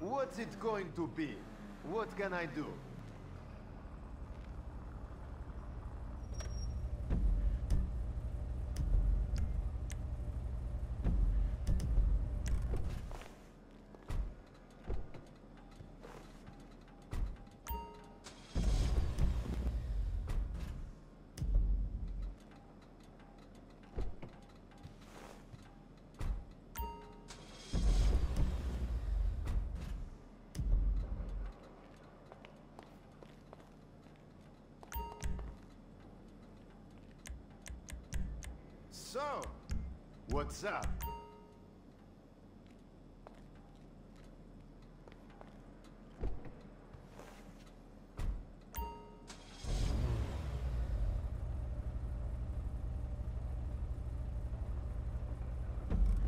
What's it going to be? What can I do? So, what's up?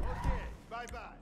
Okay, bye-bye.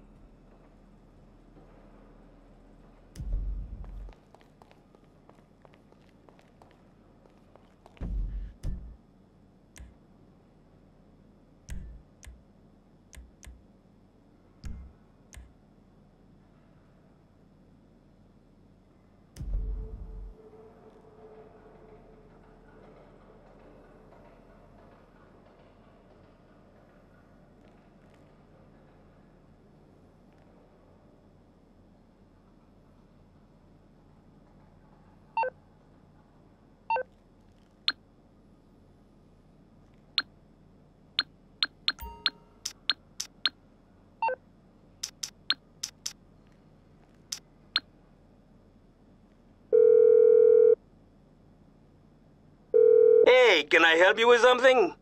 Hey, can I help you with something?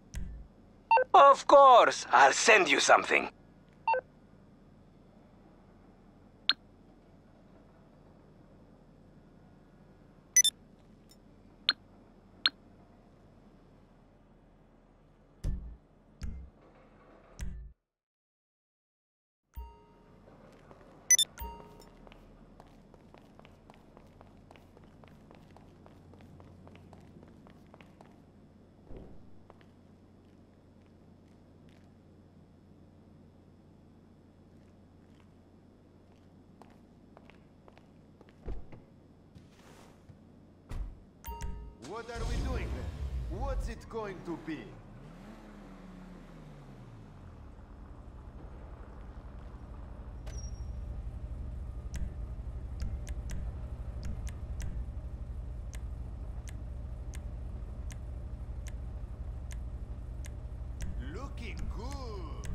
Of course, I'll send you something. What are we doing there? What's it going to be? Looking good.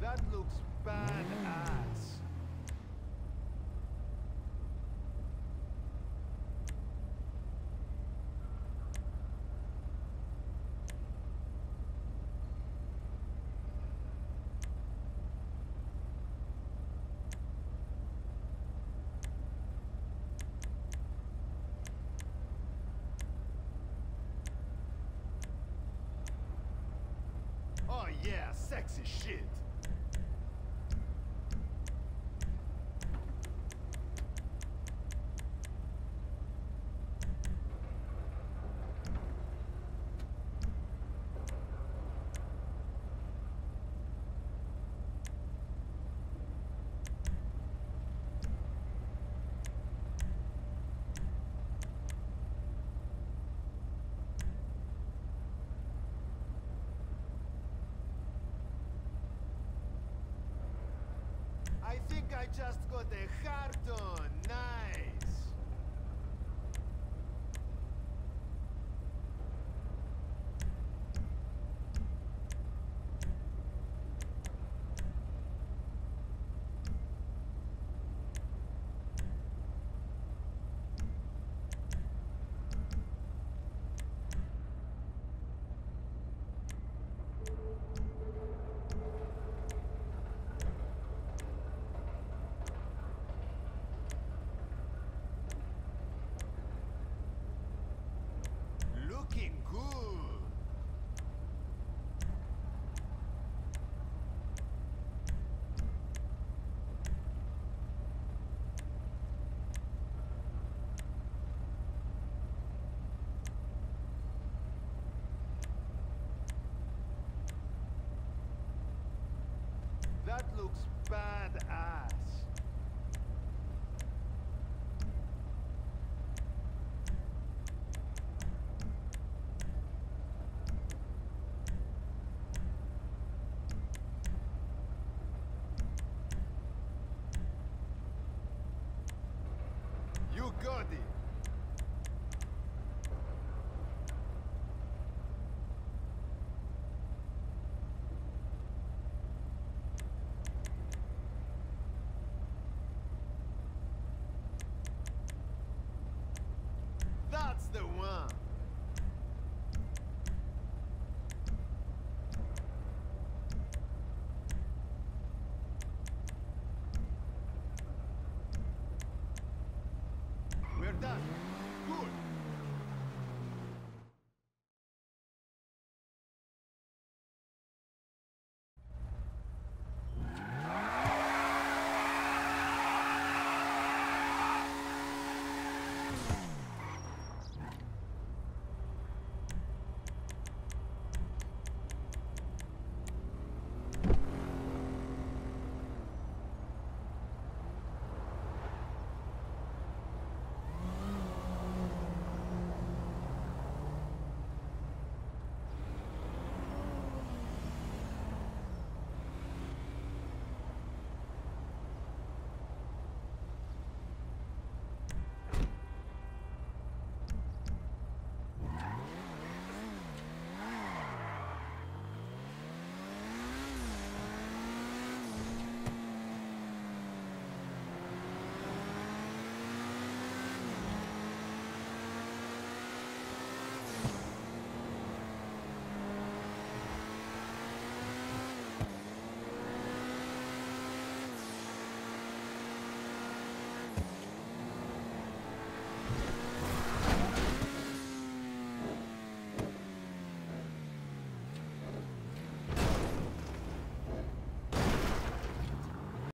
That looks badass. Oh yeah, sexy shit. I just got a heart on. Nice. That looks badass. You got it.